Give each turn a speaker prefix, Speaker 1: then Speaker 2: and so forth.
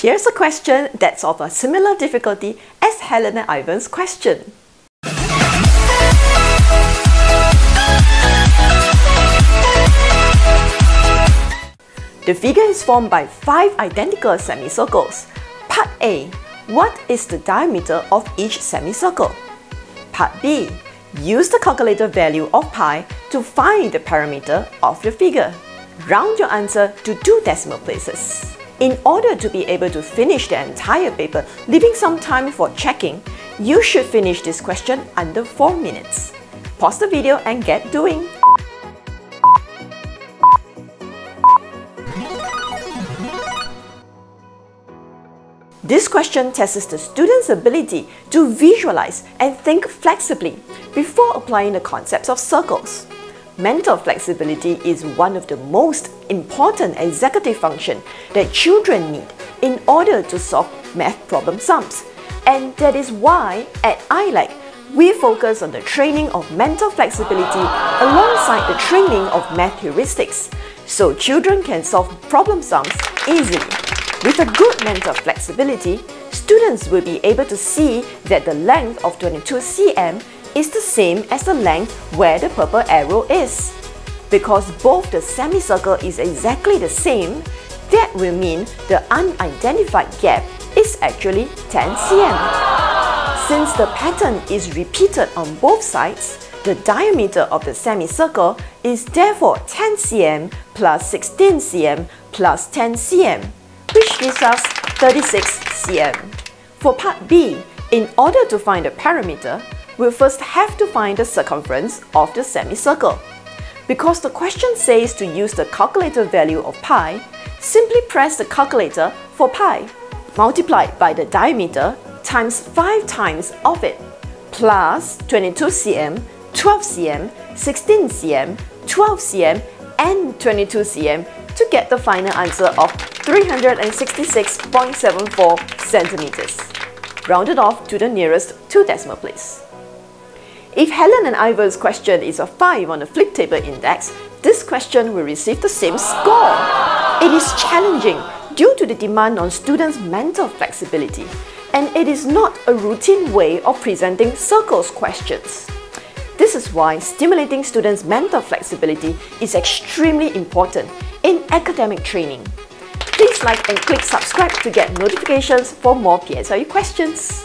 Speaker 1: Here's a question that's of a similar difficulty as Helen and Ivan's question. The figure is formed by five identical semicircles. Part A. What is the diameter of each semicircle? Part B. Use the calculator value of pi to find the perimeter of the figure. Round your answer to two decimal places. In order to be able to finish the entire paper, leaving some time for checking, you should finish this question under 4 minutes. Pause the video and get doing! This question tests the student's ability to visualize and think flexibly before applying the concepts of circles. Mental flexibility is one of the most important executive functions that children need in order to solve math problem sums. And that is why at ILLAC, we focus on the training of mental flexibility alongside the training of math heuristics, so children can solve problem sums easily. With a good mental flexibility, students will be able to see that the length of 22 cm is the same as the length where the purple arrow is. Because both the semicircle is exactly the same, that will mean the unidentified gap is actually 10 cm. Since the pattern is repeated on both sides, the diameter of the semicircle is therefore 10 cm plus 16 cm plus 10 cm which gives us 36 cm. For part B, in order to find the perimeter, we'll first have to find the circumference of the semicircle. Because the question says to use the calculator value of pi, simply press the calculator for pi, multiplied by the diameter times 5 times of it, plus 22 cm, 12 cm, 16 cm, 12 cm, and 22 cm to get the final answer of 366.74 centimeters, rounded off to the nearest two decimal place. If Helen and Ivan's question is a 5 on the flip table index, this question will receive the same score. It is challenging due to the demand on students' mental flexibility, and it is not a routine way of presenting circles questions. This is why stimulating students' mental flexibility is extremely important in academic training. Like and click subscribe to get notifications for more PSLE questions.